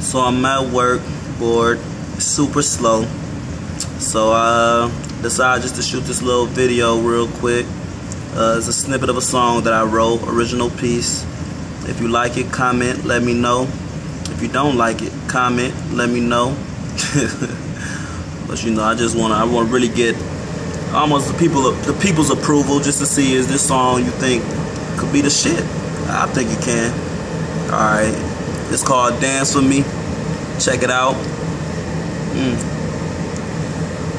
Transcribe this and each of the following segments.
So I'm at work, bored, super slow. So I uh, decided just to shoot this little video real quick. Uh, it's a snippet of a song that I wrote, original piece. If you like it, comment, let me know. If you don't like it, comment, let me know. but you know, I just wanna, I wanna really get almost the people, the people's approval, just to see is this song you think could be the shit. I think it can. All right. It's called Dance With Me. Check it out. Mm.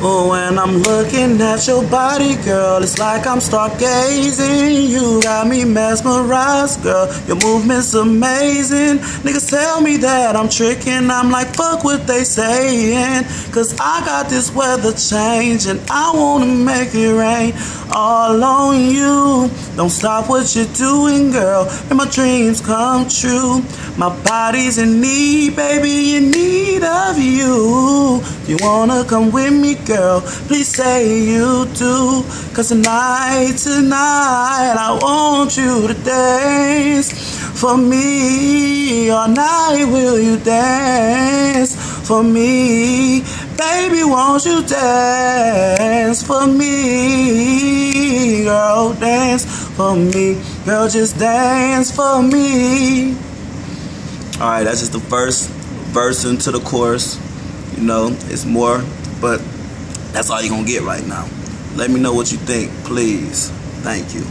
Oh, when I'm looking at your body, girl, it's like I'm stargazing. You got me mesmerized, girl. Your movement's amazing. Niggas tell me that I'm tricking. I'm like, fuck what they saying. Cause I got this weather change and I wanna make it rain all on you. Don't stop what you're doing, girl. And my dreams come true. My body's in need, baby, in need of you. You wanna come with me, girl? please say you do. Cause tonight, tonight, I want you to dance for me. All night, will you dance for me? Baby, won't you dance for me? Girl, dance for me. Girl, just dance for me. Alright, that's just the first verse into the chorus. You know, it's more, but that's all you're going to get right now. Let me know what you think, please. Thank you.